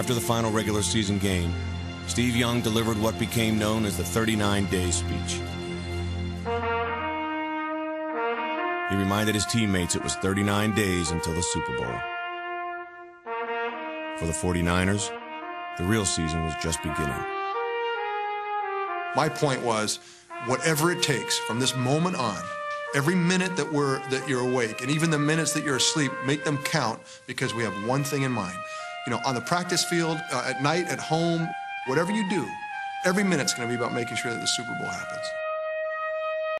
After the final regular season game, Steve Young delivered what became known as the 39 day speech. He reminded his teammates it was 39 days until the Super Bowl. For the 49ers, the real season was just beginning. My point was, whatever it takes from this moment on, every minute that we're that you're awake, and even the minutes that you're asleep, make them count because we have one thing in mind. You know, on the practice field, uh, at night, at home, whatever you do, every minute's going to be about making sure that the Super Bowl happens.